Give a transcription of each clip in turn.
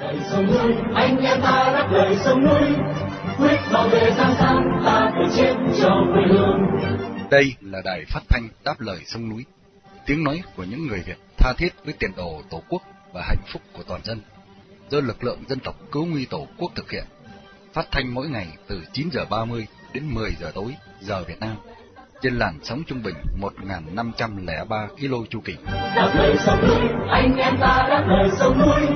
Đời sông núi, anh em ta đáp lời sông núi, quyết bảo vệ giang san, ta phải chết cho quê hương. Đây là đài phát thanh đáp lời sông núi, tiếng nói của những người Việt tha thiết với tiền đồ Tổ quốc và hạnh phúc của toàn dân, do lực lượng dân tộc cứu nguy Tổ quốc thực hiện. Phát thanh mỗi ngày từ 9 giờ 30 đến 10 giờ tối giờ Việt Nam trên làn sóng trung bình 1.503 km chu kỳ. Đáp lời sông núi, anh em ta đáp lời sông núi,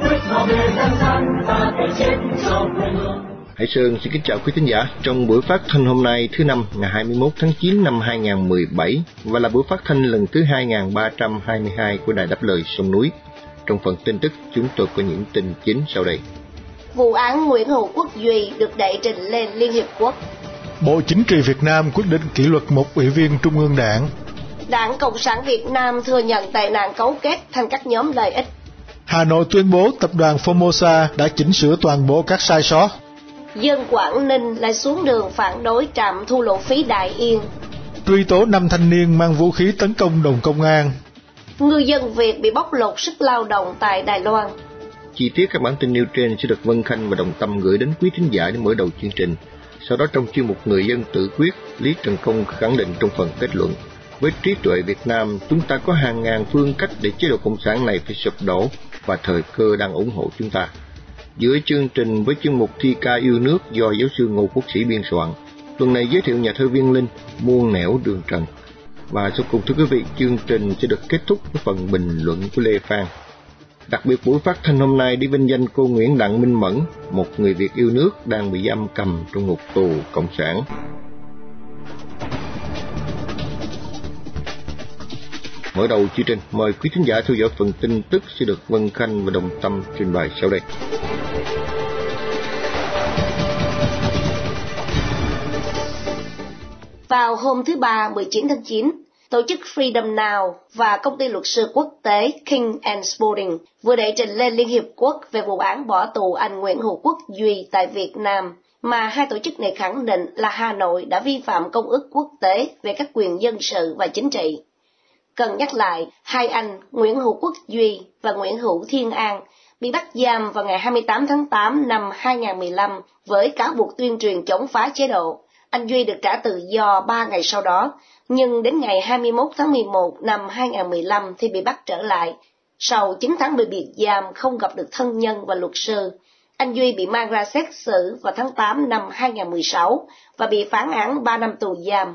quyết bảo vệ giang san, ta phải chết cho quê hương. Hải Sơn xin kính chào quý thính giả trong buổi phát thanh hôm nay thứ năm ngày 21 tháng 9 năm 2017 và là buổi phát thanh lần thứ 2322 của Đài Đáp Lời Sông Núi. Trong phần tin tức chúng tôi có những tin chính sau đây. Vụ án Nguyễn Hữu Quốc Duy được đệ trình lên Liên Hiệp Quốc. Bộ Chính trị Việt Nam quyết định kỷ luật một ủy viên Trung ương Đảng. Đảng Cộng sản Việt Nam thừa nhận tệ nạn cấu kết thành các nhóm lợi ích. Hà Nội tuyên bố tập đoàn Formosa đã chỉnh sửa toàn bộ các sai sót. Dân Quảng Ninh lại xuống đường phản đối trạm thu lộ phí Đại Yên. Truy tố năm thanh niên mang vũ khí tấn công đồn công an. Ngư dân Việt bị bóc lột sức lao động tại Đài Loan. Chi tiết các bản tin nêu trên sẽ được Vân Khanh và Đồng Tâm gửi đến quý thính giả để mở đầu chương trình. Sau đó trong chuyên mục Người dân tự quyết, Lý Trần Công khẳng định trong phần kết luận. Với trí tuệ Việt Nam, chúng ta có hàng ngàn phương cách để chế độ Cộng sản này phải sụp đổ và thời cơ đang ủng hộ chúng ta. Giữa chương trình với chuyên mục thi ca yêu nước do giáo sư Ngô Quốc Sĩ biên soạn, tuần này giới thiệu nhà thơ Viên Linh, muôn nẻo đường trần. Và sau cùng thưa quý vị, chương trình sẽ được kết thúc với phần bình luận của Lê Phan. Đặc biệt buổi phát thanh hôm nay đi vinh danh cô Nguyễn Đặng Minh Mẫn, một người Việt yêu nước đang bị giam cầm trong ngục tù Cộng sản. Mở đầu chương trình, mời quý thính giả theo dõi phần tin tức sẽ được Vân Khanh và Đồng Tâm trình bày sau đây. Vào hôm thứ Ba 19 tháng 9, tổ chức Freedom Now và công ty luật sư quốc tế King and Sporting vừa đệ trình lên Liên Hiệp Quốc về vụ án bỏ tù anh Nguyễn Hữu Quốc Duy tại Việt Nam, mà hai tổ chức này khẳng định là Hà Nội đã vi phạm công ước quốc tế về các quyền dân sự và chính trị. Cần nhắc lại, hai anh Nguyễn Hữu Quốc Duy và Nguyễn Hữu Thiên An bị bắt giam vào ngày 28 tháng 8 năm 2015 với cáo buộc tuyên truyền chống phá chế độ. Anh Duy được trả tự do 3 ngày sau đó, nhưng đến ngày 21 tháng 11 năm 2015 thì bị bắt trở lại. Sau 9 tháng bị biệt giam không gặp được thân nhân và luật sư, anh Duy bị mang ra xét xử vào tháng 8 năm 2016 và bị phán án 3 năm tù giam.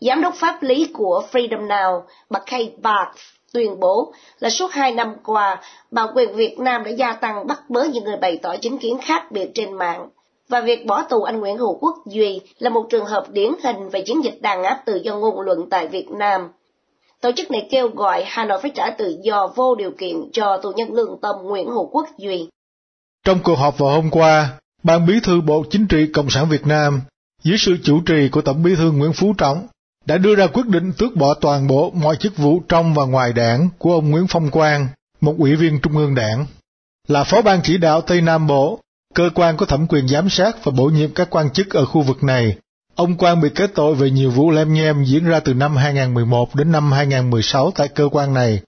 Giám đốc pháp lý của Freedom Now, bà Kate Barth, tuyên bố là suốt hai năm qua, bảo quyền Việt Nam đã gia tăng bắt bớ những người bày tỏ chính kiến khác biệt trên mạng. Và việc bỏ tù anh Nguyễn Hữu Quốc Duy là một trường hợp điển hình về chiến dịch đàn áp tự do ngôn luận tại Việt Nam. Tổ chức này kêu gọi Hà Nội phải trả tự do vô điều kiện cho tù nhân lương tâm Nguyễn Hữu Quốc Duy. Trong cuộc họp vào hôm qua, Ban Bí thư Bộ Chính trị Cộng sản Việt Nam, dưới sự chủ trì của Tổng Bí thư Nguyễn Phú Trọng, đã đưa ra quyết định tước bỏ toàn bộ mọi chức vụ trong và ngoài đảng của ông Nguyễn Phong Quang, một ủy viên Trung ương Đảng. Là Phó ban chỉ đạo Tây Nam Bộ, cơ quan có thẩm quyền giám sát và bổ nhiệm các quan chức ở khu vực này, ông Quang bị kết tội về nhiều vụ lem nhem diễn ra từ năm 2011 đến năm 2016 tại cơ quan này.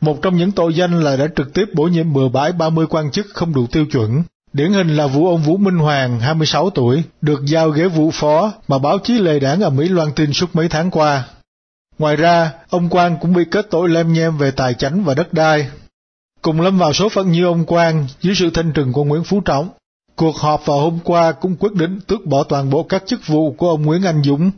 Một trong những tội danh là đã trực tiếp bổ nhiệm bừa bãi 30 quan chức không đủ tiêu chuẩn, Điển hình là vụ ông Vũ Minh Hoàng, 26 tuổi, được giao ghế vụ phó mà báo chí lề đảng ở Mỹ loan tin suốt mấy tháng qua. Ngoài ra, ông Quang cũng bị kết tội lem nhem về tài chánh và đất đai. Cùng lâm vào số phận như ông Quang dưới sự thanh trừng của Nguyễn Phú Trọng, cuộc họp vào hôm qua cũng quyết định tước bỏ toàn bộ các chức vụ của ông Nguyễn Anh Dũng,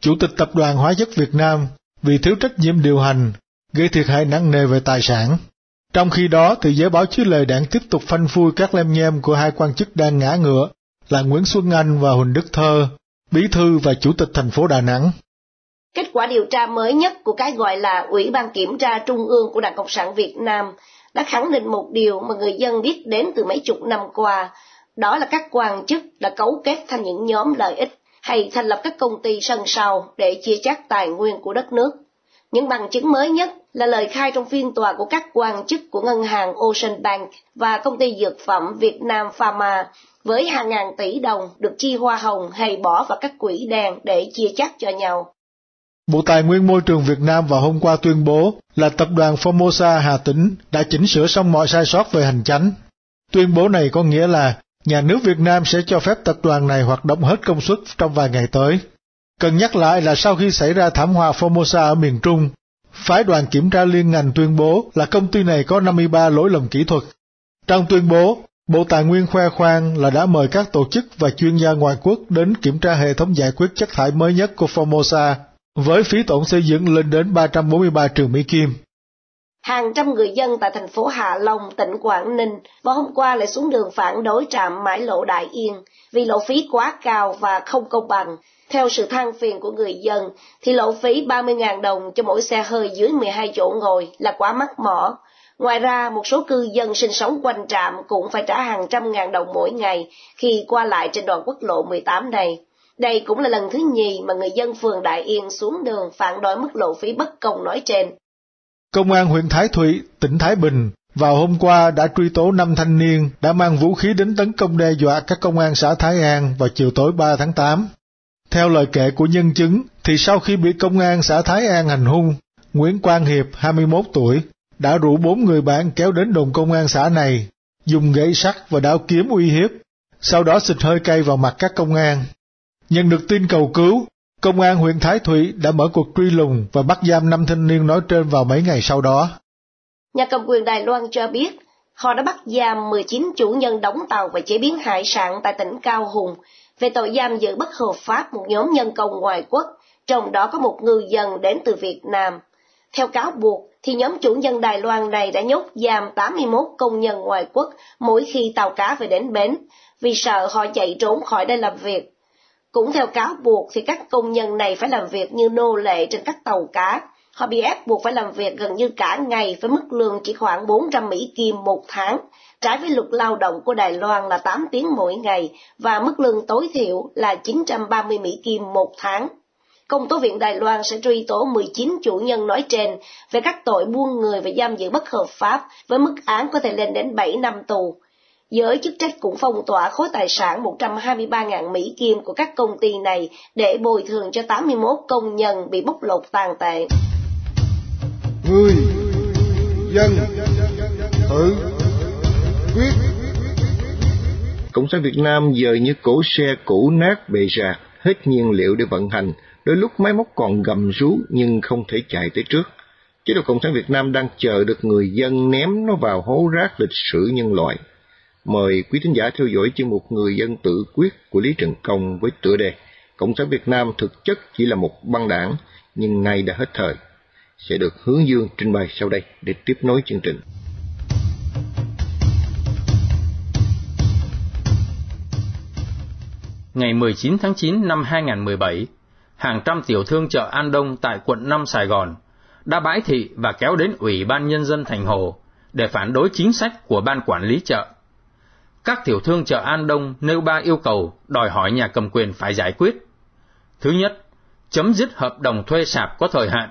Chủ tịch Tập đoàn Hóa chất Việt Nam, vì thiếu trách nhiệm điều hành, gây thiệt hại nặng nề về tài sản. Trong khi đó, thì giới báo chí lời đảng tiếp tục phanh phui các lem nhem của hai quan chức đang ngã ngựa là Nguyễn Xuân Anh và Huỳnh Đức Thơ, bí thư và chủ tịch thành phố Đà Nẵng. Kết quả điều tra mới nhất của cái gọi là Ủy ban Kiểm tra Trung ương của Đảng Cộng sản Việt Nam đã khẳng định một điều mà người dân biết đến từ mấy chục năm qua, đó là các quan chức đã cấu kết thành những nhóm lợi ích hay thành lập các công ty sân sau để chia chác tài nguyên của đất nước. Những bằng chứng mới nhất là lời khai trong phiên tòa của các quan chức của ngân hàng Ocean Bank và công ty dược phẩm Việt Nam Pharma với hàng ngàn tỷ đồng được chi hoa hồng hay bỏ vào các quỹ đen để chia chác cho nhau. Bộ Tài nguyên Môi trường Việt Nam vào hôm qua tuyên bố là tập đoàn Formosa Hà Tĩnh đã chỉnh sửa xong mọi sai sót về hành chánh. Tuyên bố này có nghĩa là nhà nước Việt Nam sẽ cho phép tập đoàn này hoạt động hết công suất trong vài ngày tới. Cần nhắc lại là sau khi xảy ra thảm họa Formosa ở miền Trung, phái đoàn kiểm tra liên ngành tuyên bố là công ty này có 53 lỗi lầm kỹ thuật. Trong tuyên bố, Bộ Tài nguyên khoe khoang là đã mời các tổ chức và chuyên gia ngoại quốc đến kiểm tra hệ thống giải quyết chất thải mới nhất của Formosa, với phí tổn xây dựng lên đến 343 triệu Mỹ Kim. Hàng trăm người dân tại thành phố Hạ Long, tỉnh Quảng Ninh vào hôm qua lại xuống đường phản đối trạm mãi lộ Đại Yên vì lộ phí quá cao và không công bằng. Theo sự than phiền của người dân, thì lộ phí 30.000 đồng cho mỗi xe hơi dưới 12 chỗ ngồi là quá mắc mỏ. Ngoài ra, một số cư dân sinh sống quanh trạm cũng phải trả hàng trăm ngàn đồng mỗi ngày khi qua lại trên đoạn quốc lộ 18 này. Đây cũng là lần thứ nhì mà người dân phường Đại Yên xuống đường phản đối mức lộ phí bất công nói trên. Công an huyện Thái Thụy, tỉnh Thái Bình vào hôm qua đã truy tố năm thanh niên đã mang vũ khí đến tấn công đe dọa các công an xã Thái An vào chiều tối 3 tháng 8. Theo lời kể của nhân chứng, thì sau khi bị công an xã Thái An hành hung, Nguyễn Quang Hiệp, 21 tuổi, đã rủ bốn người bạn kéo đến đồn công an xã này, dùng gậy sắt và đao kiếm uy hiếp, sau đó xịt hơi cay vào mặt các công an. Nhận được tin cầu cứu, công an huyện Thái Thụy đã mở cuộc truy lùng và bắt giam năm thanh niên nói trên vào mấy ngày sau đó. Nhà cầm quyền Đài Loan cho biết, họ đã bắt giam 19 chủ nhân đóng tàu và chế biến hải sản tại tỉnh Cao Hùng về tội giam giữ bất hợp pháp một nhóm nhân công ngoài quốc, trong đó có một ngư dân đến từ Việt Nam. Theo cáo buộc, thì nhóm chủ nhân Đài Loan này đã nhốt giam 81 công nhân ngoài quốc mỗi khi tàu cá về đến bến, vì sợ họ chạy trốn khỏi đây làm việc. Cũng theo cáo buộc thì các công nhân này phải làm việc như nô lệ trên các tàu cá. Họ bị ép buộc phải làm việc gần như cả ngày với mức lương chỉ khoảng 400 Mỹ Kim một tháng, trái với luật lao động của Đài Loan là 8 tiếng mỗi ngày và mức lương tối thiểu là 930 Mỹ Kim một tháng. Công tố viện Đài Loan sẽ truy tố 19 chủ nhân nói trên về các tội buôn người và giam giữ bất hợp pháp với mức án có thể lên đến 7 năm tù. Giới chức trách cũng phong tỏa khối tài sản 123.000 Mỹ Kim của các công ty này để bồi thường cho 81 công nhân bị bóc lột tàn tệ. Người, dân, thử, quyết. Cộng sản Việt Nam giờ như cổ xe cũ nát bề rạc, hết nhiên liệu để vận hành, đôi lúc máy móc còn gầm rú nhưng không thể chạy tới trước. Chế độ Cộng sản Việt Nam đang chờ được người dân ném nó vào hố rác lịch sử nhân loại. Mời quý thính giả theo dõi chương mục Người dân tự quyết của Lý Trần Công với tựa đề Cộng sản Việt Nam thực chất chỉ là một băng đảng, nhưng nay đã hết thời. Sẽ được hướng dương trình bày sau đây để tiếp nối chương trình. Ngày 19 tháng 9 năm 2017, hàng trăm tiểu thương chợ An Đông tại quận 5 Sài Gòn đã bãi thị và kéo đến Ủy ban Nhân dân thành Hồ để phản đối chính sách của ban quản lý chợ. Các tiểu thương chợ An Đông nêu ba yêu cầu đòi hỏi nhà cầm quyền phải giải quyết. Thứ nhất, chấm dứt hợp đồng thuê sạp có thời hạn,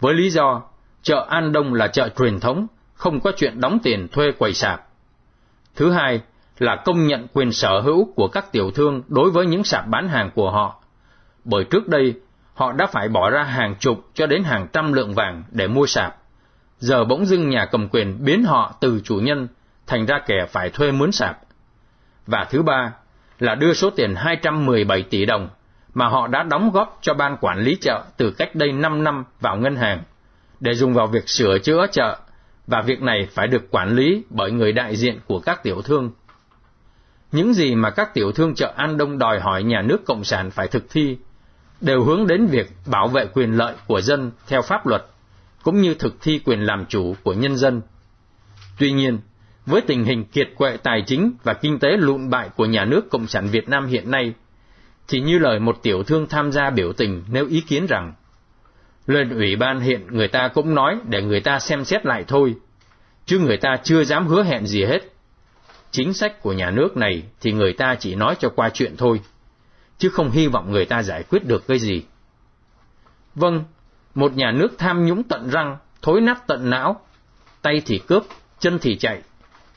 với lý do chợ An Đông là chợ truyền thống, không có chuyện đóng tiền thuê quầy sạp. Thứ hai là công nhận quyền sở hữu của các tiểu thương đối với những sạp bán hàng của họ bởi trước đây họ đã phải bỏ ra hàng chục cho đến hàng trăm lượng vàng để mua sạp. Giờ bỗng dưng nhà cầm quyền biến họ từ chủ nhân thành ra kẻ phải thuê mướn sạp. Và thứ ba là đưa số tiền 217 tỷ đồng mà họ đã đóng góp cho ban quản lý chợ từ cách đây 5 năm vào ngân hàng để dùng vào việc sửa chữa chợ và việc này phải được quản lý bởi người đại diện của các tiểu thương. Những gì mà các tiểu thương chợ An Đông đòi hỏi nhà nước Cộng sản phải thực thi đều hướng đến việc bảo vệ quyền lợi của dân theo pháp luật, cũng như thực thi quyền làm chủ của nhân dân. Tuy nhiên, với tình hình kiệt quệ tài chính và kinh tế lụn bại của nhà nước Cộng sản Việt Nam hiện nay, thì như lời một tiểu thương tham gia biểu tình nêu ý kiến rằng, lên ủy ban hiện người ta cũng nói để người ta xem xét lại thôi, chứ người ta chưa dám hứa hẹn gì hết. Chính sách của nhà nước này thì người ta chỉ nói cho qua chuyện thôi chứ không hy vọng người ta giải quyết được cái gì. Vâng, một nhà nước tham nhũng tận răng, thối nát tận não, tay thì cướp, chân thì chạy,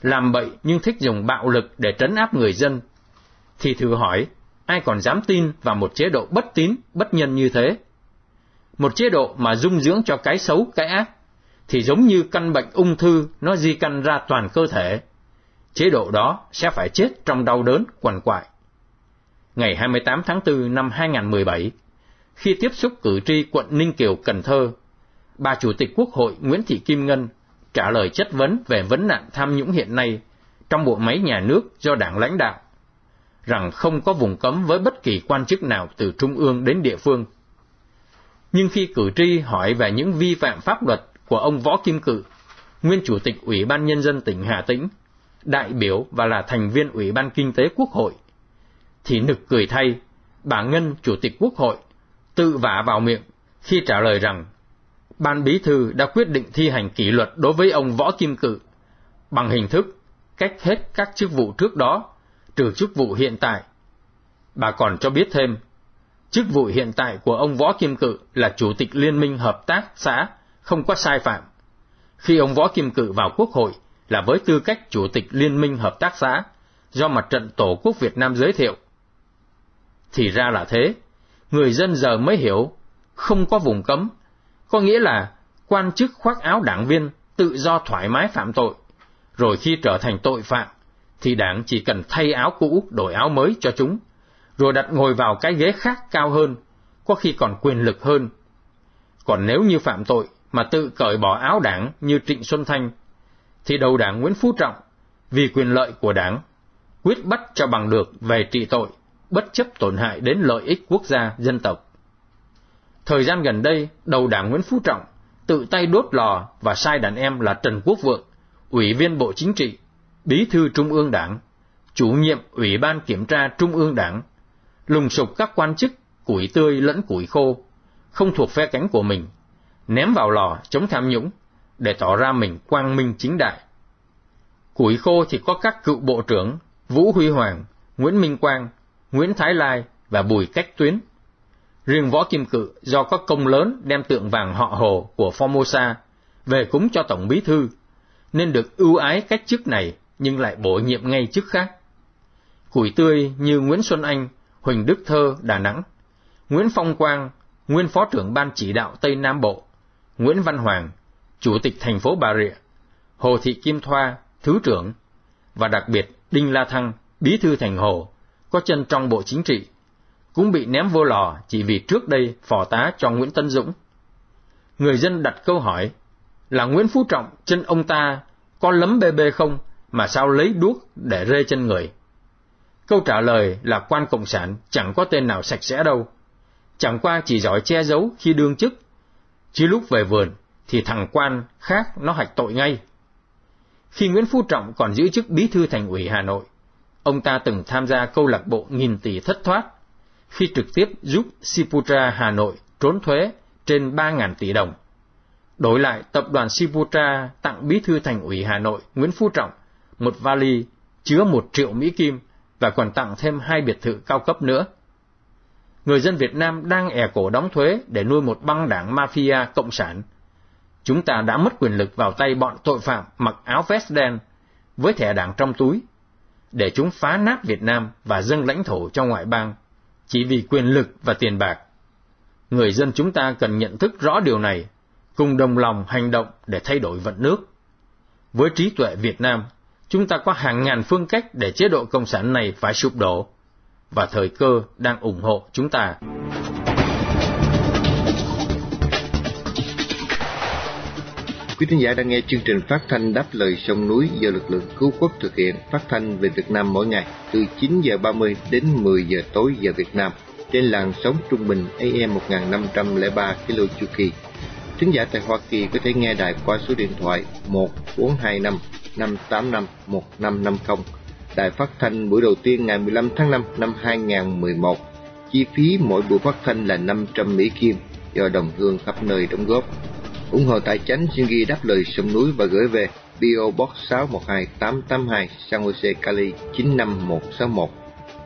làm bậy nhưng thích dùng bạo lực để trấn áp người dân, thì thử hỏi, ai còn dám tin vào một chế độ bất tín, bất nhân như thế? Một chế độ mà dung dưỡng cho cái xấu, cái ác, thì giống như căn bệnh ung thư nó di căn ra toàn cơ thể. chế độ đó sẽ phải chết trong đau đớn quằn quại. Ngày 28 tháng 4 năm 2017, khi tiếp xúc cử tri quận Ninh Kiều, Cần Thơ, bà Chủ tịch Quốc hội Nguyễn Thị Kim Ngân trả lời chất vấn về vấn nạn tham nhũng hiện nay trong bộ máy nhà nước do đảng lãnh đạo, rằng không có vùng cấm với bất kỳ quan chức nào từ trung ương đến địa phương. Nhưng khi cử tri hỏi về những vi phạm pháp luật của ông Võ Kim Cự, nguyên chủ tịch Ủy ban Nhân dân tỉnh Hà Tĩnh, đại biểu và là thành viên Ủy ban Kinh tế Quốc hội, thì nực cười thay, bà Ngân, chủ tịch Quốc hội, tự vả vào miệng khi trả lời rằng Ban Bí Thư đã quyết định thi hành kỷ luật đối với ông Võ Kim Cự bằng hình thức cách hết các chức vụ trước đó, trừ chức vụ hiện tại. Bà còn cho biết thêm, chức vụ hiện tại của ông Võ Kim Cự là Chủ tịch Liên minh Hợp tác xã, không có sai phạm. Khi ông Võ Kim Cự vào Quốc hội là với tư cách Chủ tịch Liên minh Hợp tác xã, do Mặt trận Tổ quốc Việt Nam giới thiệu. Thì ra là thế, người dân giờ mới hiểu, không có vùng cấm, có nghĩa là quan chức khoác áo đảng viên tự do thoải mái phạm tội, rồi khi trở thành tội phạm, thì đảng chỉ cần thay áo cũ đổi áo mới cho chúng, rồi đặt ngồi vào cái ghế khác cao hơn, có khi còn quyền lực hơn. Còn nếu như phạm tội mà tự cởi bỏ áo đảng như Trịnh Xuân Thanh, thì đầu đảng Nguyễn Phú Trọng, vì quyền lợi của đảng, quyết bắt cho bằng được về trị tội, bất chấp tổn hại đến lợi ích quốc gia, dân tộc. Thời gian gần đây, đầu đảng Nguyễn Phú Trọng tự tay đốt lò và sai đàn em là Trần Quốc Vượng, Ủy viên Bộ Chính trị, Bí thư Trung ương Đảng, chủ nhiệm Ủy ban Kiểm tra Trung ương Đảng, lùng sục các quan chức củi tươi lẫn củi khô, không thuộc phe cánh của mình, ném vào lò chống tham nhũng để tỏ ra mình quang minh chính đại. Củi khô thì có các cựu bộ trưởng Vũ Huy Hoàng, Nguyễn Minh Quang, Nguyễn Thái Lai và Bùi Cách Tuyến. Riêng Võ Kim Cự do có công lớn đem tượng vàng họ Hồ của Formosa về cúng cho Tổng Bí Thư, nên được ưu ái cách chức này nhưng lại bổ nhiệm ngay chức khác. Củi tươi như Nguyễn Xuân Anh, Huỳnh Đức Thơ, Đà Nẵng, Nguyễn Phong Quang, nguyên Phó trưởng Ban Chỉ đạo Tây Nam Bộ, Nguyễn Văn Hoàng, Chủ tịch thành phố Bà Rịa, Hồ Thị Kim Thoa, Thứ trưởng, và đặc biệt Đinh La Thăng, Bí thư thành Hồ, có chân trong Bộ Chính trị, cũng bị ném vô lò chỉ vì trước đây phò tá cho Nguyễn Tân Dũng. Người dân đặt câu hỏi là Nguyễn Phú Trọng chân ông ta có lấm bê bê không mà sao lấy đuốc để rê chân người? Câu trả lời là quan cộng sản chẳng có tên nào sạch sẽ đâu. Chẳng qua chỉ giỏi che giấu khi đương chức, chứ lúc về vườn thì thằng quan khác nó hạch tội ngay. Khi Nguyễn Phú Trọng còn giữ chức bí thư thành ủy Hà Nội, ông ta từng tham gia câu lạc bộ nghìn tỷ thất thoát khi trực tiếp giúp Siputra Hà Nội trốn thuế trên 3.000 tỷ đồng. Đổi lại, tập đoàn Siputra tặng bí thư thành ủy Hà Nội Nguyễn Phú Trọng một vali chứa một triệu Mỹ Kim và còn tặng thêm hai biệt thự cao cấp nữa. Người dân Việt Nam đang ẻ cổ đóng thuế để nuôi một băng đảng mafia cộng sản. Chúng ta đã mất quyền lực vào tay bọn tội phạm mặc áo vest đen với thẻ đảng trong túi, để chúng phá nát Việt Nam và dâng lãnh thổ cho ngoại bang, chỉ vì quyền lực và tiền bạc. Người dân chúng ta cần nhận thức rõ điều này, cùng đồng lòng hành động để thay đổi vận nước. Với trí tuệ Việt Nam, chúng ta có hàng ngàn phương cách để chế độ cộng sản này phải sụp đổ, và thời cơ đang ủng hộ chúng ta. Quý thính giả đang nghe chương trình phát thanh đáp lời sông núi do lực lượng cứu quốc thực hiện phát thanh về Việt Nam mỗi ngày từ 9 giờ 30 đến 10 giờ tối giờ Việt Nam trên làn sóng trung bình AM 1503 kilo chu kỳ. Thính giả tại Hoa Kỳ có thể nghe đài qua số điện thoại 1425 585 1550. Đài phát thanh buổi đầu tiên ngày 15 tháng 5 năm 2011. Chi phí mỗi buổi phát thanh là 500 Mỹ Kim do đồng hương khắp nơi đóng góp ủng hộ tài chánh xin ghi đáp lời sông núi và gửi về PO Box 612882 San Jose, Cali 95161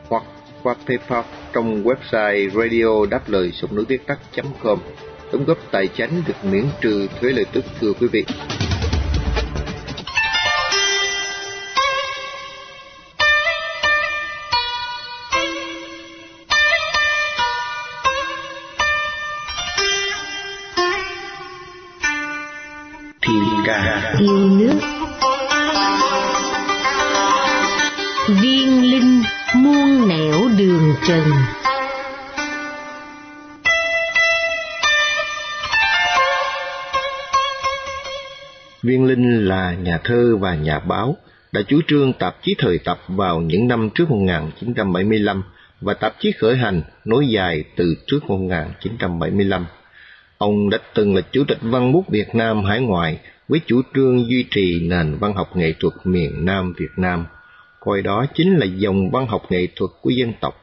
hoặc qua PayPal trong website radio đáp lời sông núi viết tắt.com đóng góp tài chánh được miễn trừ thuế lợi tức thưa quý vị. Yêu nước viên linh muôn nẻo đường trần Viên Linh là nhà thơ và nhà báo, đã chủ trương tạp chí thời tập vào những năm trước 1975 và tạp chí khởi hành nối dài từ trước 1975. Ông đã từng là Chủ tịch Văn bút Việt Nam hải ngoại với chủ trương duy trì nền văn học nghệ thuật miền Nam Việt Nam, coi đó chính là dòng văn học nghệ thuật của dân tộc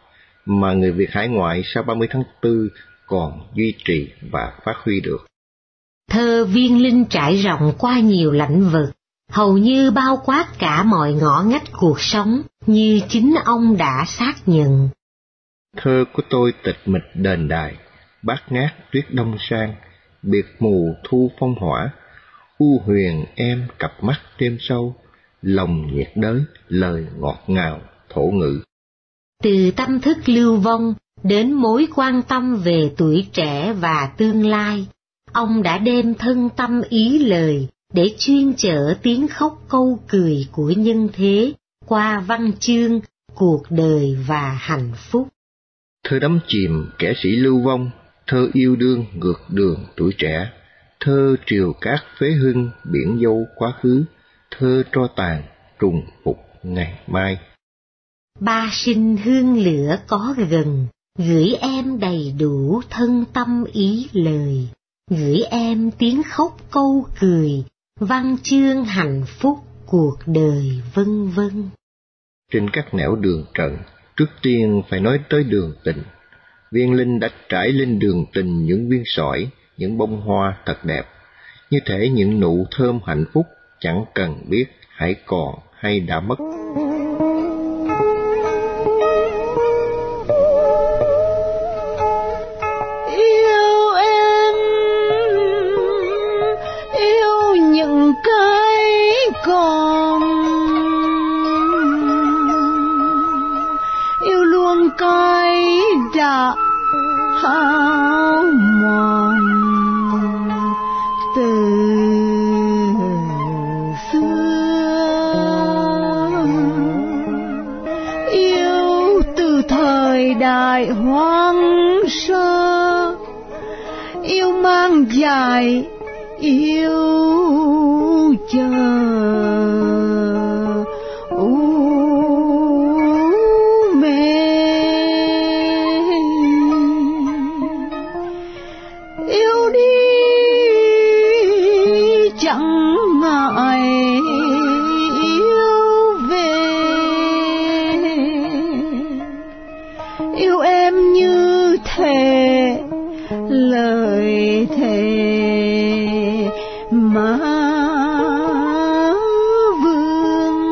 mà người Việt hải ngoại sau 30 tháng 4 còn duy trì và phát huy được. Thơ viên linh trải rộng qua nhiều lãnh vực, hầu như bao quát cả mọi ngõ ngách cuộc sống như chính ông đã xác nhận. Thơ của tôi tịch mịch đền đài, bát ngát tuyết đông sang, biệt mù thu phong hỏa, u huyền em cặp mắt đêm sâu, lòng nhiệt đới, lời ngọt ngào, thổ ngữ. Từ tâm thức lưu vong đến mối quan tâm về tuổi trẻ và tương lai, ông đã đem thân tâm ý lời để chuyên chở tiếng khóc câu cười của nhân thế qua văn chương, cuộc đời và hạnh phúc. Thơ đắm chìm kẻ sĩ lưu vong, thơ yêu đương ngược đường tuổi trẻ, thơ triều cát phế hưng biển dâu quá khứ, thơ tro tàn trùng phục ngày mai. Ba sinh hương lửa có gần, gửi em đầy đủ thân tâm ý lời, gửi em tiếng khóc câu cười, văn chương hạnh phúc cuộc đời vân vân. Trên các nẻo đường trần, trước tiên phải nói tới đường tình. Viên Linh đã trải lên đường tình những viên sỏi, những bông hoa thật đẹp, như thể những nụ thơm hạnh phúc chẳng cần biết hãy còn hay đã mất. Lời thề mà vương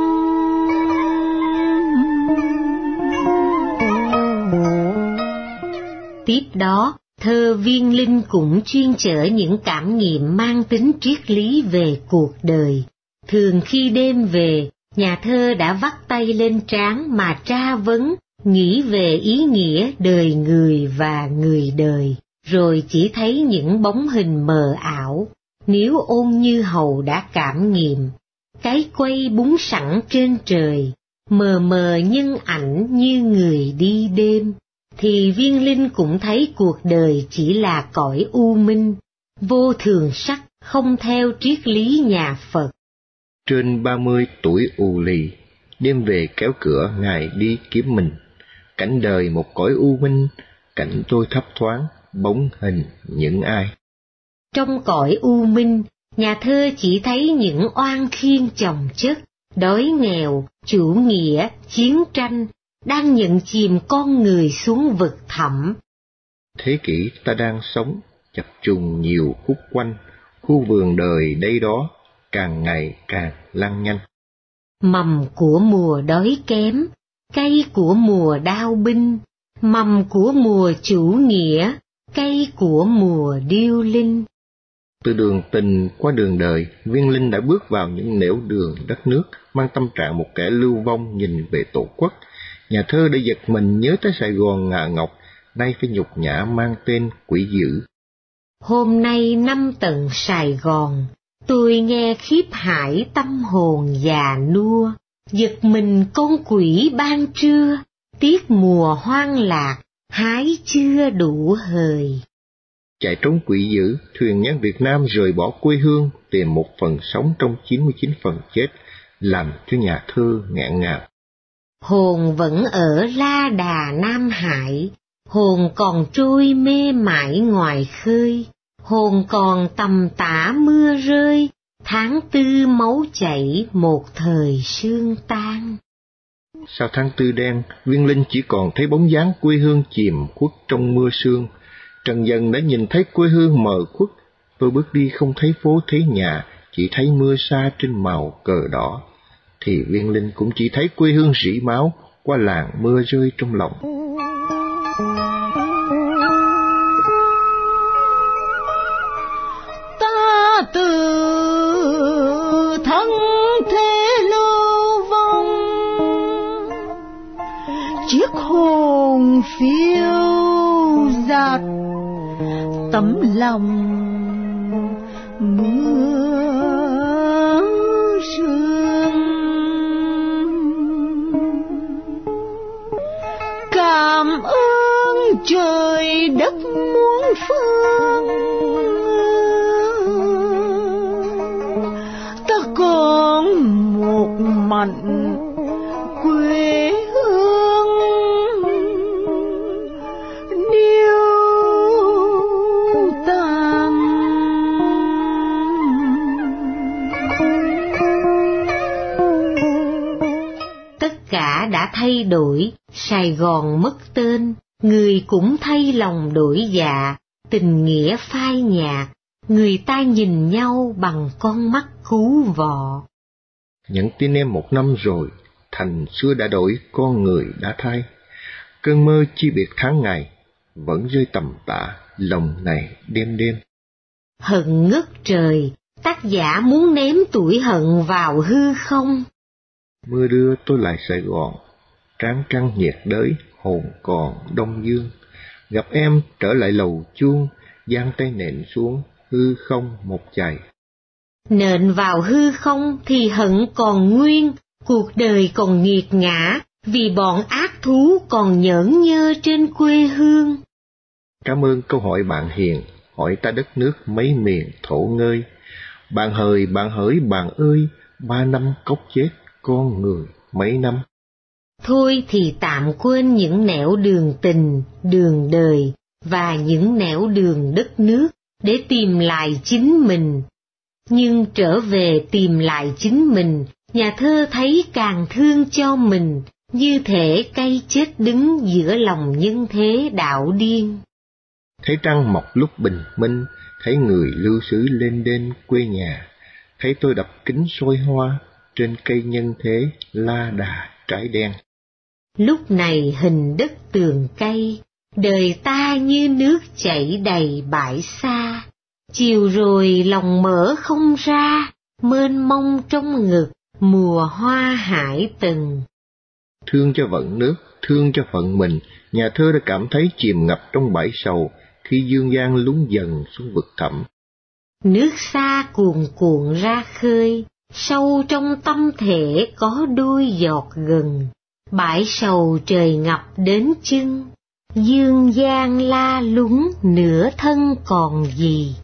Tiếp đó, thơ viên linh cũng chuyên chở những cảm nghiệm mang tính triết lý về cuộc đời. Thường khi đêm về, nhà thơ đã vắt tay lên trán mà tra vấn, nghĩ về ý nghĩa đời người và người đời, rồi chỉ thấy những bóng hình mờ ảo. Nếu ôn như hầu đã cảm nghiệm, cái quay búng sẵn trên trời, mờ mờ nhân ảnh như người đi đêm, thì viên linh cũng thấy cuộc đời chỉ là cõi u minh, vô thường sắc, không theo triết lý nhà Phật. Trên ba mươi tuổi u lì, đêm về kéo cửa ngài đi kiếm mình. Cảnh đời một cõi u minh, cảnh tôi thấp thoáng, bóng hình những ai. Trong cõi u minh, nhà thơ chỉ thấy những oan khiên chồng chất, đói nghèo, chủ nghĩa, chiến tranh, đang nhận chìm con người xuống vực thẳm. Thế kỷ ta đang sống, chập trùng nhiều khúc quanh, khu vườn đời đây đó, càng ngày càng lăn nhanh. Mầm của mùa đói kém, cây của mùa đao binh, mầm của mùa chủ nghĩa, cây của mùa điêu linh. Từ đường tình qua đường đời, Viên Linh đã bước vào những nẻo đường đất nước, mang tâm trạng một kẻ lưu vong nhìn về tổ quốc. Nhà thơ đã giật mình nhớ tới Sài Gòn ngà ngọc, nay phải nhục nhã mang tên quỷ dữ. Hôm nay năm tận Sài Gòn, tôi nghe khiếp hải tâm hồn già nua, giật mình con quỷ ban trưa, tiếc mùa hoang lạc, hái chưa đủ hời. Chạy trốn quỷ dữ, thuyền nhân Việt Nam rời bỏ quê hương, tìm một phần sống trong 99 phần chết, làm cho nhà thơ ngạn ngào. Hồn vẫn ở La Đà Nam Hải, hồn còn trôi mê mải ngoài khơi, hồn còn tầm tả mưa rơi, tháng tư máu chảy một thời sương tan. Sau tháng tư đen, Viên Linh chỉ còn thấy bóng dáng quê hương chìm khuất trong mưa sương. Trần dần đã nhìn thấy quê hương mờ khuất, tôi bước đi không thấy phố thấy nhà, chỉ thấy mưa xa trên màu cờ đỏ. Thì Viên Linh cũng chỉ thấy quê hương rỉ máu qua làng mưa rơi trong lòng. Tấm lòng. Mưa sương. Cảm ơn trời đất muôn phương. Ta còn một mảnh đã thay đổi, Sài Gòn mất tên, người cũng thay lòng đổi dạ, tình nghĩa phai nhạt, người ta nhìn nhau bằng con mắt cứu vọ. Nhận tin em một năm rồi, thành xưa đã đổi, con người đã thay. Cơn mơ chi biệt tháng ngày, vẫn rơi tầm tã, lòng này đêm đêm. Hận ngất trời, tác giả muốn ném tuổi hận vào hư không. Mưa đưa tôi lại Sài Gòn, tráng trăng nhiệt đới, hồn còn đông dương. Gặp em trở lại lầu chuông, giang tay nện xuống, hư không một chày. Nện vào hư không thì hận còn nguyên, cuộc đời còn nghiệt ngã, vì bọn ác thú còn nhởn nhơ trên quê hương. Cảm ơn câu hỏi bạn hiền, hỏi ta đất nước mấy miền thổ ngơi. Bạn hời, bạn hỡi, bạn ơi, ba năm cốc chết, con người mấy năm. Thôi thì tạm quên những nẻo đường tình, đường đời và những nẻo đường đất nước để tìm lại chính mình. Nhưng trở về tìm lại chính mình, nhà thơ thấy càng thương cho mình, như thể cây chết đứng giữa lòng nhân thế đạo điên. Thấy trăng mọc lúc bình minh, thấy người lưu xứ lên đên quê nhà, thấy tôi đập kính sôi hoa, trên cây nhân thế la đà trái đen. Lúc này hình đất tường cây, đời ta như nước chảy đầy bãi xa, chiều rồi lòng mở không ra, mênh mông trong ngực, mùa hoa hải từng. Thương cho vận nước, thương cho phận mình, nhà thơ đã cảm thấy chìm ngập trong bãi sầu khi dương gian lún dần xuống vực thẳm. Nước xa cuồn cuộn ra khơi, sâu trong tâm thể có đôi giọt gần, bãi sầu trời ngập đến chân, dương gian la lúng nửa thân còn gì.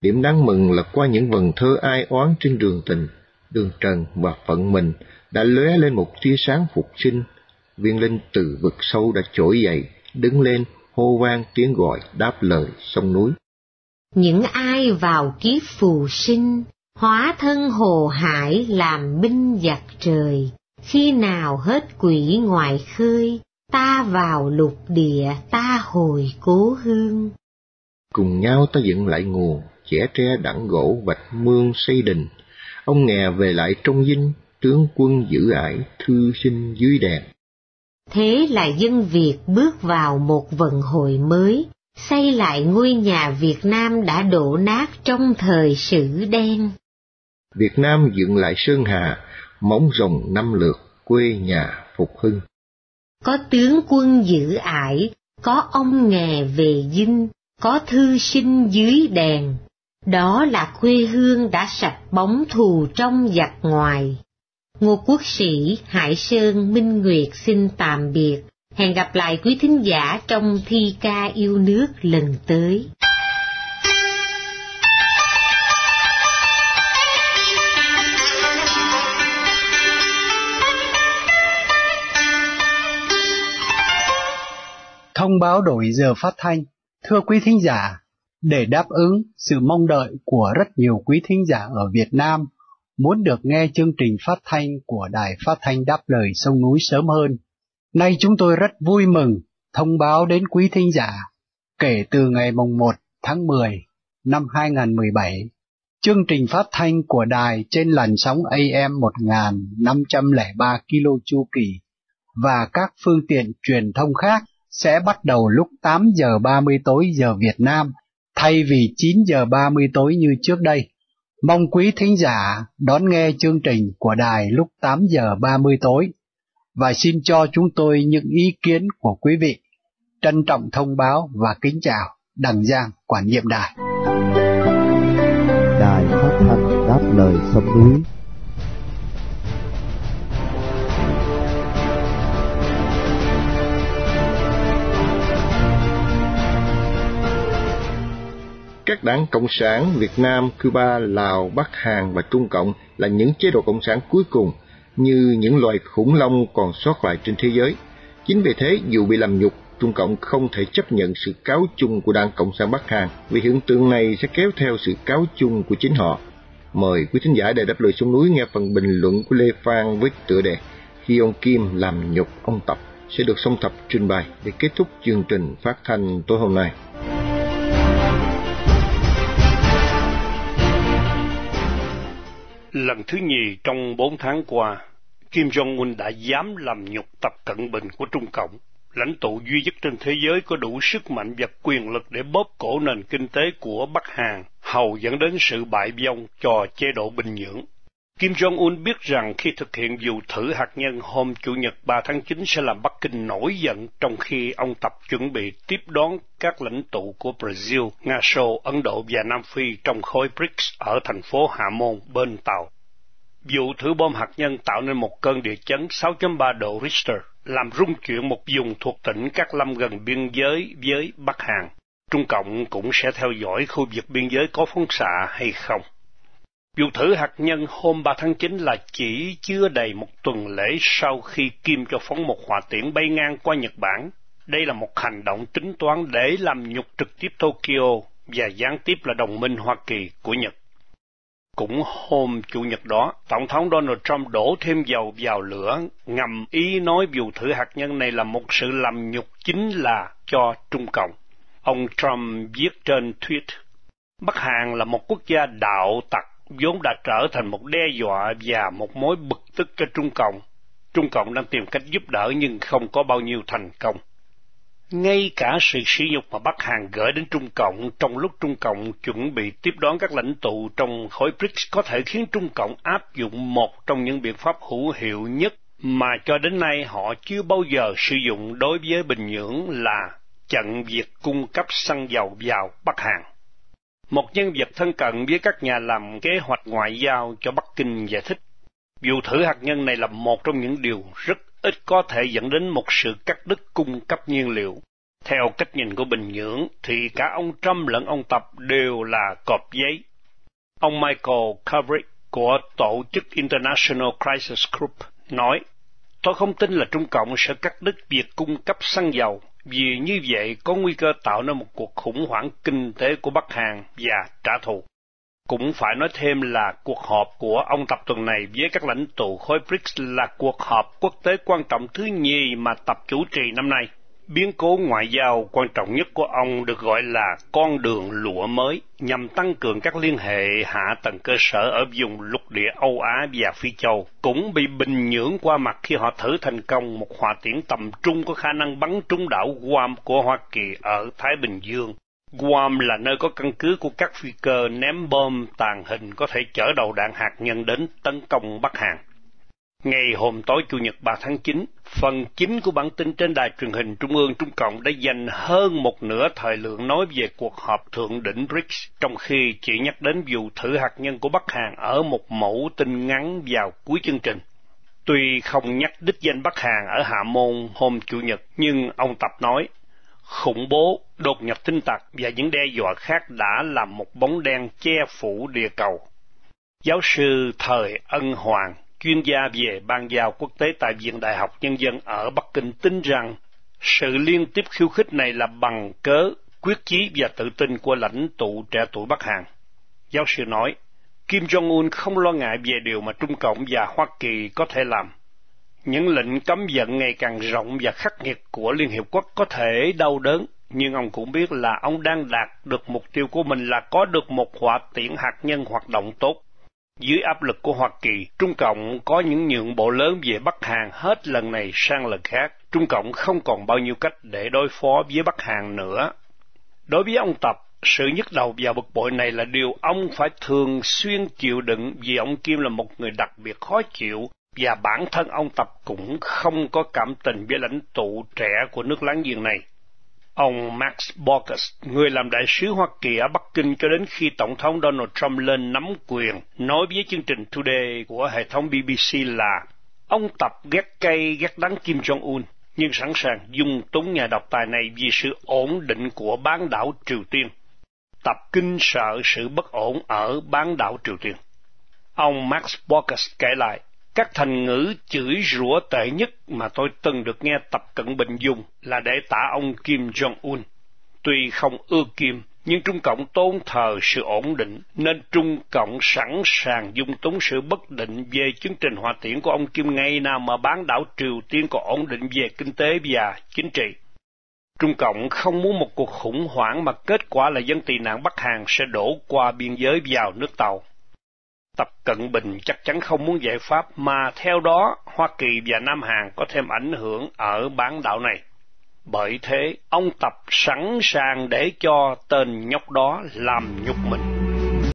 Điểm đáng mừng là qua những vần thơ ai oán trên đường tình, đường trần và phận mình đã lóe lên một tia sáng phục sinh. Viên linh từ vực sâu đã trỗi dậy, đứng lên, hô vang tiếng gọi đáp lời sông núi. Những ai vào kiếp phù sinh, hóa thân hồ hải làm binh giặc trời, khi nào hết quỷ ngoài khơi, ta vào lục địa ta hồi cố hương. Cùng nhau ta dựng lại nguồn, chẻ tre đặng gỗ vạch mương xây đình. Ông nghè về lại trong dinh, tướng quân giữ ải, thư sinh dưới đèn. Thế là dân Việt bước vào một vận hội mới, xây lại ngôi nhà Việt Nam đã đổ nát trong thời sử đen. Việt Nam dựng lại Sơn Hà, móng rồng năm lượt, quê nhà phục hưng. Có tướng quân giữ ải, có ông nghè về dinh, có thư sinh dưới đèn. Đó là quê hương đã sạch bóng thù trong giặc ngoài. Ngô Quốc Sĩ, Hải Sơn, Minh Nguyệt xin tạm biệt. Hẹn gặp lại quý thính giả trong thi ca yêu nước lần tới. Thông báo đổi giờ phát thanh. Thưa quý thính giả, để đáp ứng sự mong đợi của rất nhiều quý thính giả ở Việt Nam muốn được nghe chương trình phát thanh của Đài Phát thanh Đáp Lời Sông Núi sớm hơn, nay chúng tôi rất vui mừng thông báo đến quý thính giả kể từ ngày mùng 1 tháng 10 năm 2017, chương trình phát thanh của đài trên làn sóng AM 1503 km chu kỳ và các phương tiện truyền thông khác sẽ bắt đầu lúc 8 giờ 30 tối giờ Việt Nam thay vì 9 giờ 30 tối như trước đây. Mong quý thính giả đón nghe chương trình của đài lúc 8 giờ 30 tối và xin cho chúng tôi những ý kiến của quý vị. Trân trọng thông báo và kính chào Đằng Giang, quản nhiệm đài. Đài phát thanh đáp lời sông núi Các đảng Cộng sản Việt Nam, Cuba, Lào, Bắc Hàn và Trung Cộng là những chế độ cộng sản cuối cùng như những loài khủng long còn sót lại trên thế giới. Chính vì thế, dù bị làm nhục, Trung Cộng không thể chấp nhận sự cáo chung của Đảng Cộng sản Bắc Hàn, vì hiện tượng này sẽ kéo theo sự cáo chung của chính họ. Mời quý thính giả để đáp lời xuống núi nghe phần bình luận của Lê Phan với tựa đề Khi ông Kim làm nhục ông Tập sẽ được song thập trình bày để kết thúc chương trình phát thanh tối hôm nay. Lần thứ nhì trong bốn tháng qua, Kim Jong-un đã dám làm nhục Tập Cận Bình của Trung Cộng, lãnh tụ duy nhất trên thế giới có đủ sức mạnh và quyền lực để bóp cổ nền kinh tế của Bắc Hàn, hầu dẫn đến sự bại vong cho chế độ Bình Nhưỡng. Kim Jong-un biết rằng khi thực hiện vụ thử hạt nhân hôm Chủ nhật 3 tháng 9 sẽ làm Bắc Kinh nổi giận trong khi ông Tập chuẩn bị tiếp đón các lãnh tụ của Brazil, Nga Xô, Ấn Độ và Nam Phi trong khối BRICS ở thành phố Hạ Môn bên Tàu. Vụ thử bom hạt nhân tạo nên một cơn địa chấn 6.3 độ Richter, làm rung chuyển một vùng thuộc tỉnh Cát Lâm gần biên giới với Bắc Hàn. Trung Cộng cũng sẽ theo dõi khu vực biên giới có phóng xạ hay không. Vụ thử hạt nhân hôm 3 tháng 9 là chỉ chưa đầy một tuần lễ sau khi Kim cho phóng một hỏa tiễn bay ngang qua Nhật Bản. Đây là một hành động tính toán để làm nhục trực tiếp Tokyo và gián tiếp là đồng minh Hoa Kỳ của Nhật. Cũng hôm Chủ nhật đó, Tổng thống Donald Trump đổ thêm dầu vào lửa, ngầm ý nói vụ thử hạt nhân này là một sự làm nhục chính là cho Trung Cộng. Ông Trump viết trên tweet, Bắc Hàn là một quốc gia đạo tặc vốn đã trở thành một đe dọa và một mối bực tức cho Trung Cộng. Trung Cộng đang tìm cách giúp đỡ nhưng không có bao nhiêu thành công. Ngay cả sự sỉ nhục mà Bắc Hàn gửi đến Trung Cộng, trong lúc Trung Cộng chuẩn bị tiếp đón các lãnh tụ trong khối BRICS có thể khiến Trung Cộng áp dụng một trong những biện pháp hữu hiệu nhất mà cho đến nay họ chưa bao giờ sử dụng đối với Bình Nhưỡng là chặn việc cung cấp xăng dầu vào Bắc Hàn. Một nhân vật thân cận với các nhà làm kế hoạch ngoại giao cho Bắc Kinh giải thích, vụ thử hạt nhân này là một trong những điều rất ít có thể dẫn đến một sự cắt đứt cung cấp nhiên liệu. Theo cách nhìn của Bình Nhưỡng, thì cả ông Trump lẫn ông Tập đều là cọp giấy. Ông Michael Kovrig của Tổ chức International Crisis Group nói, Tôi không tin là Trung Cộng sẽ cắt đứt việc cung cấp xăng dầu, vì như vậy, có nguy cơ tạo nên một cuộc khủng hoảng kinh tế của Bắc Hàn và trả thù. Cũng phải nói thêm là cuộc họp của ông Tập tuần này với các lãnh tụ khối BRICS là cuộc họp quốc tế quan trọng thứ nhì mà Tập chủ trì năm nay. Biến cố ngoại giao quan trọng nhất của ông được gọi là con đường lụa mới nhằm tăng cường các liên hệ hạ tầng cơ sở ở vùng lục địa Âu Á và Phi Châu, cũng bị bình nhưỡng qua mặt khi họ thử thành công một hỏa tiễn tầm trung có khả năng bắn trúng đảo Guam của Hoa Kỳ ở Thái Bình Dương. Guam là nơi có căn cứ của các phi cơ ném bom tàn hình có thể chở đầu đạn hạt nhân đến tấn công Bắc Hàn. Ngày hôm tối Chủ nhật 3 tháng 9, phần chính của bản tin trên đài truyền hình Trung ương Trung Cộng đã dành hơn một nửa thời lượng nói về cuộc họp thượng đỉnh BRICS, trong khi chỉ nhắc đến vụ thử hạt nhân của Bắc Hàn ở một mẫu tin ngắn vào cuối chương trình. Tuy không nhắc đích danh Bắc Hàn ở Hạ Môn hôm Chủ nhật, nhưng ông Tập nói, khủng bố, đột nhập tinh tặc và những đe dọa khác đã làm một bóng đen che phủ địa cầu. Giáo sư Thời Ân Hoàng, chuyên gia về ban giao quốc tế tại Viện Đại học Nhân dân ở Bắc Kinh tin rằng sự liên tiếp khiêu khích này là bằng cớ, quyết chí và tự tin của lãnh tụ trẻ tuổi Bắc Hàn. Giáo sư nói, Kim Jong-un không lo ngại về điều mà Trung Cộng và Hoa Kỳ có thể làm. Những lệnh cấm vận ngày càng rộng và khắc nghiệt của Liên Hiệp Quốc có thể đau đớn, nhưng ông cũng biết là ông đang đạt được mục tiêu của mình là có được một hỏa tiễn hạt nhân hoạt động tốt. Dưới áp lực của Hoa Kỳ, Trung Cộng có những nhượng bộ lớn về Bắc Hàn hết lần này sang lần khác. Trung Cộng không còn bao nhiêu cách để đối phó với Bắc Hàn nữa. Đối với ông Tập, sự nhức đầu và bực bội này là điều ông phải thường xuyên chịu đựng vì ông Kim là một người đặc biệt khó chịu và bản thân ông Tập cũng không có cảm tình với lãnh tụ trẻ của nước láng giềng này. Ông Max Borges, người làm đại sứ Hoa Kỳ ở Bắc Kinh cho đến khi Tổng thống Donald Trump lên nắm quyền, nói với chương trình Today của hệ thống BBC là ông Tập ghét cây, ghét đắng Kim Jong-un, nhưng sẵn sàng dung túng nhà độc tài này vì sự ổn định của bán đảo Triều Tiên. Tập kinh sợ sự bất ổn ở bán đảo Triều Tiên. Ông Max Borges kể lại, các thành ngữ chửi rủa tệ nhất mà tôi từng được nghe Tập Cận Bình dùng là để tả ông Kim Jong-un. Tuy không ưa Kim, nhưng Trung Cộng tôn thờ sự ổn định, nên Trung Cộng sẵn sàng dung túng sự bất định về chương trình hòa tiễn của ông Kim ngay nào mà bán đảo Triều Tiên có ổn định về kinh tế và chính trị. Trung Cộng không muốn một cuộc khủng hoảng mà kết quả là dân tị nạn Bắc Hàn sẽ đổ qua biên giới vào nước Tàu. Tập Cận Bình chắc chắn không muốn giải pháp mà theo đó Hoa Kỳ và Nam Hàn có thêm ảnh hưởng ở bán đảo này. Bởi thế, ông Tập sẵn sàng để cho tên nhóc đó làm nhục mình.